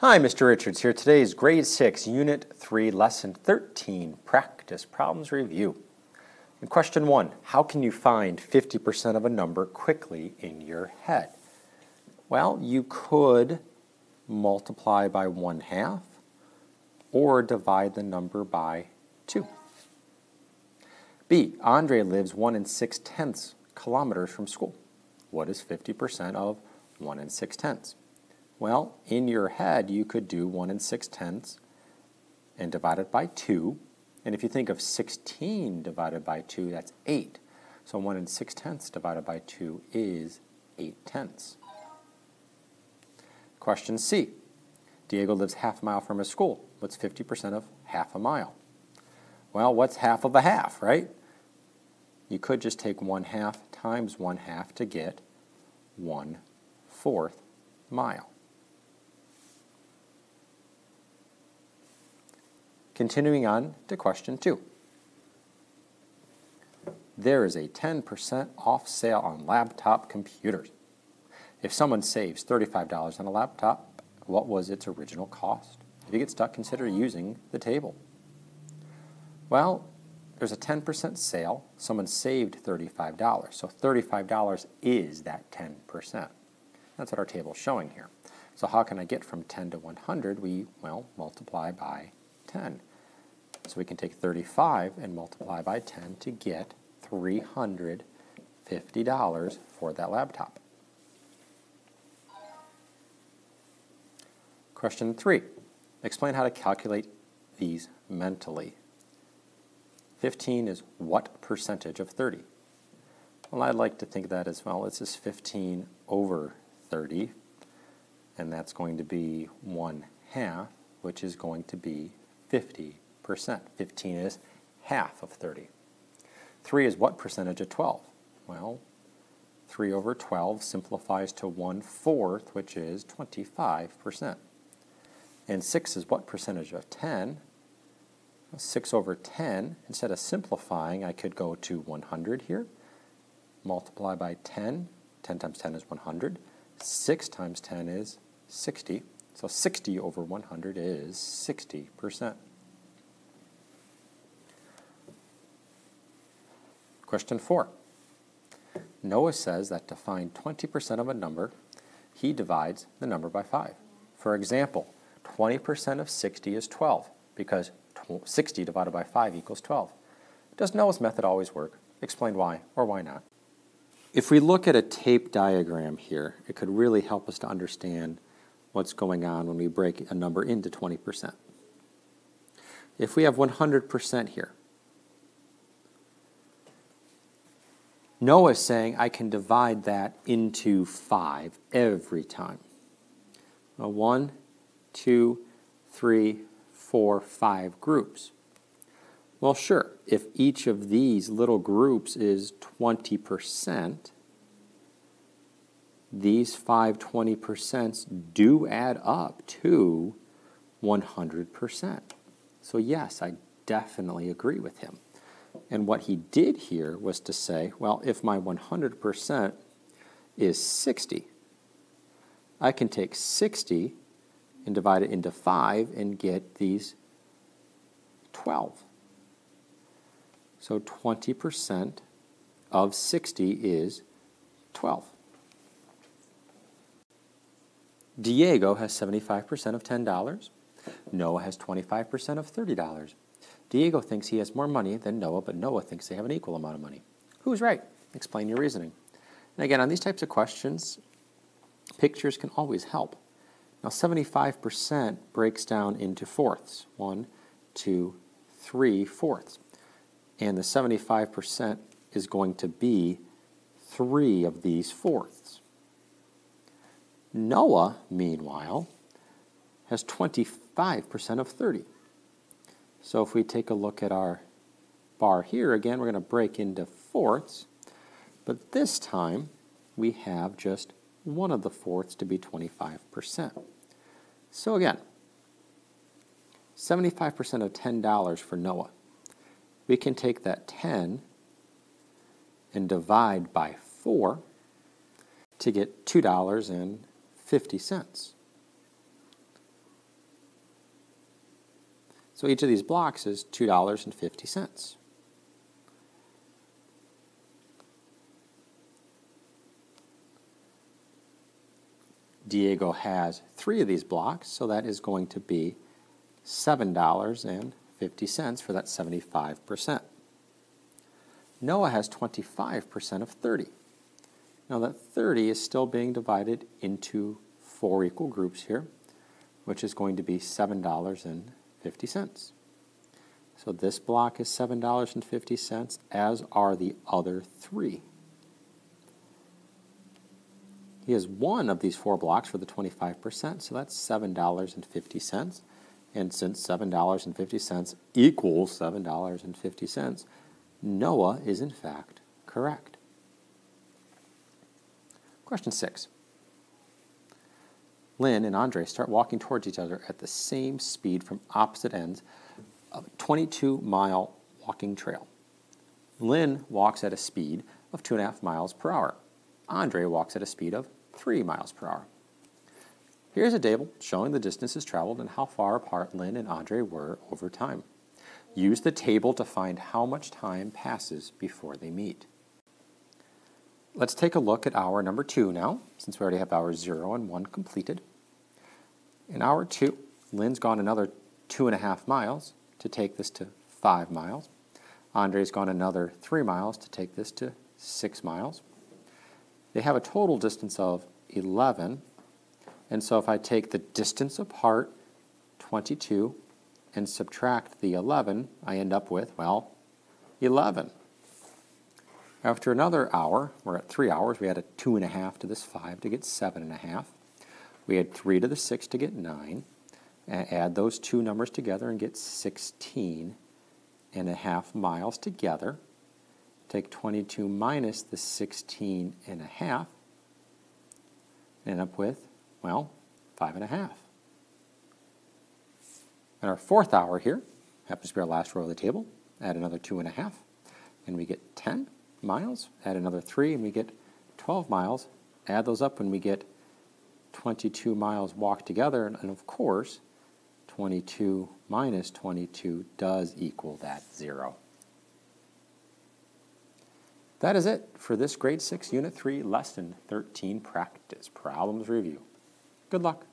Hi, Mr. Richards here. Today is Grade 6, Unit 3, Lesson 13, Practice Problems Review. In question 1, how can you find 50% of a number quickly in your head? Well, you could multiply by 1 half or divide the number by 2. B, Andre lives 1 and 6 tenths kilometers from school. What is 50% of 1 and 6 tenths? Well, in your head, you could do 1 and 6 tenths and divide it by 2. And if you think of 16 divided by 2, that's 8. So 1 and 6 tenths divided by 2 is 8 tenths. Question C. Diego lives half a mile from his school. What's 50% of half a mile? Well, what's half of a half, right? You could just take 1 half times 1 half to get 1 fourth mile. Continuing on to question two. There is a 10% off sale on laptop computers. If someone saves $35 on a laptop, what was its original cost? If you get stuck, consider using the table. Well, there's a 10% sale. Someone saved $35. So $35 is that 10%. That's what our table is showing here. So how can I get from 10 to 100? We, well, multiply by 10. So we can take 35 and multiply by 10 to get $350 for that laptop. Question 3. Explain how to calculate these mentally. 15 is what percentage of 30? Well, I'd like to think that as well. This is 15 over 30, and that's going to be 1 half, which is going to be 50 percent. 15 is half of 30. 3 is what percentage of 12? Well, 3 over 12 simplifies to 1 fourth, which is 25%. And 6 is what percentage of 10? 6 over 10, instead of simplifying, I could go to 100 here. Multiply by 10. 10 times 10 is 100. 6 times 10 is 60. So 60 over 100 is 60%. Question four. Noah says that to find 20% of a number, he divides the number by 5. For example, 20% of 60 is 12 because 60 divided by 5 equals 12. Does Noah's method always work? Explain why or why not. If we look at a tape diagram here, it could really help us to understand what's going on when we break a number into 20%. If we have 100% here, Noah is saying I can divide that into five every time. A one, two, three, four, five groups. Well, sure, if each of these little groups is 20%, these five 20% do add up to 100%. So, yes, I definitely agree with him. And what he did here was to say, well, if my 100% is 60, I can take 60 and divide it into 5 and get these 12. So 20% of 60 is 12. Diego has 75% of $10. Noah has 25% of $30. Diego thinks he has more money than Noah, but Noah thinks they have an equal amount of money. Who's right? Explain your reasoning. And again, on these types of questions, pictures can always help. Now, 75% breaks down into fourths one, two, three fourths. And the 75% is going to be three of these fourths. Noah, meanwhile, has 25% of 30. So if we take a look at our bar here, again, we're going to break into fourths. But this time, we have just one of the fourths to be 25%. So again, 75% of $10 for Noah. We can take that 10 and divide by 4 to get $2.50. So each of these blocks is $2.50. Diego has three of these blocks, so that is going to be $7.50 for that 75%. Noah has 25% of 30. Now that 30 is still being divided into four equal groups here, which is going to be $7.50. So this block is $7.50, as are the other three. He has one of these four blocks for the 25%, so that's $7.50. And since $7.50 equals $7.50, Noah is in fact correct. Question six. Lynn and Andre start walking towards each other at the same speed from opposite ends of a 22 mile walking trail. Lynn walks at a speed of 2.5 miles per hour. Andre walks at a speed of 3 miles per hour. Here's a table showing the distances traveled and how far apart Lynn and Andre were over time. Use the table to find how much time passes before they meet. Let's take a look at hour number two now, since we already have hour zero and one completed. In hour two, Lynn's gone another two and a half miles to take this to five miles. Andre's gone another three miles to take this to six miles. They have a total distance of 11. And so if I take the distance apart, 22, and subtract the 11, I end up with, well, 11. After another hour, we're at three hours, we had a two and a half to this five to get seven and a half. We had three to the six to get nine. And add those two numbers together and get 16 and a half miles together. Take 22 minus the 16 and a half, and end up with, well, five and a half. And our fourth hour here happens to be our last row of the table. Add another two and a half, and we get 10 miles. Add another three, and we get 12 miles. Add those up, and we get 22 miles walked together. And, and of course, 22 minus 22 does equal that zero. That is it for this grade 6 unit 3 lesson 13 practice problems review. Good luck.